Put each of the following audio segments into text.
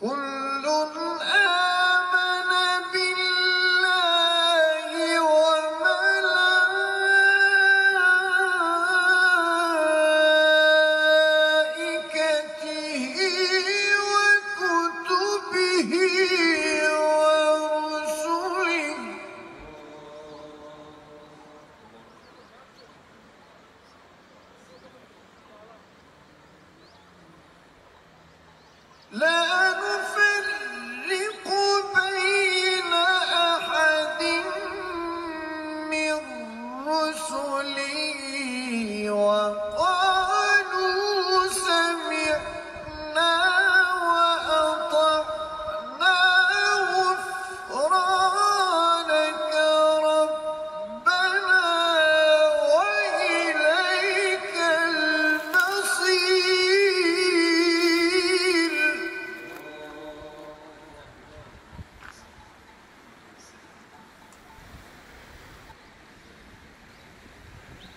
كل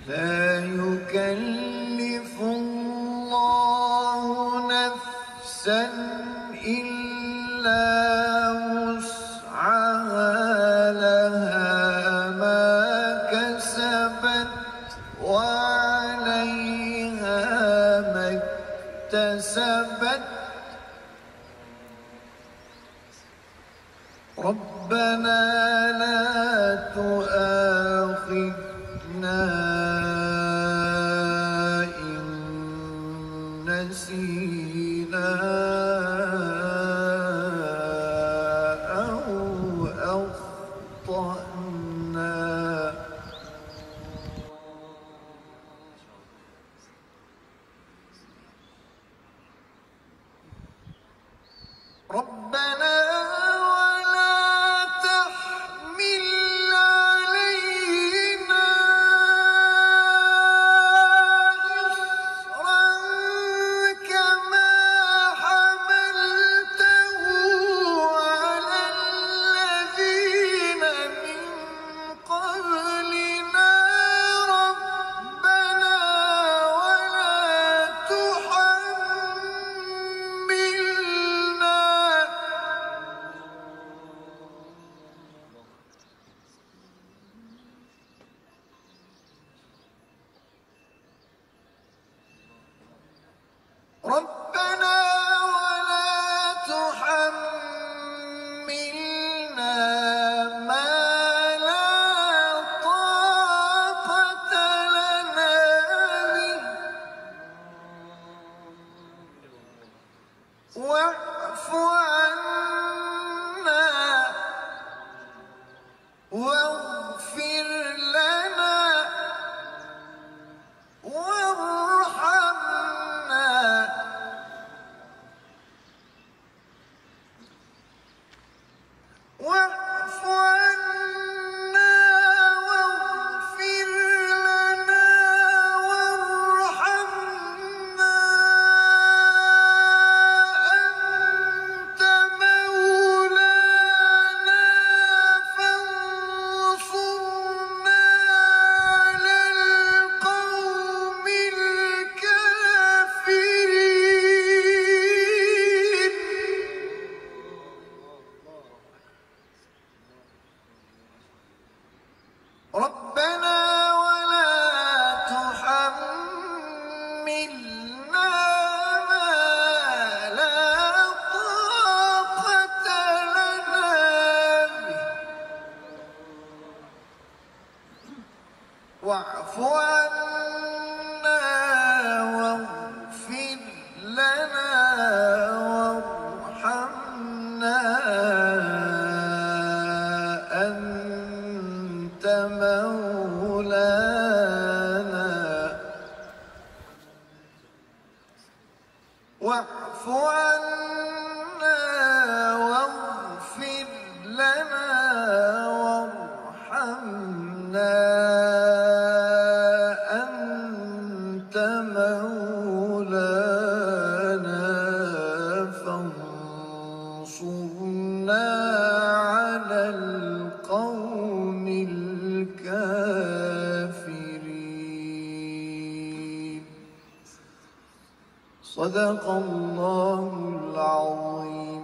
لا يكلف الله نفسا إلا وسعها لها ما كسبت وعليها ما اكتسبت. ربنا تفصيلا واعف واعف عنا واغفر لنا وارحمنا أنت مولانا صدق الله العظيم.